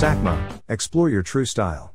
Satma, explore your true style.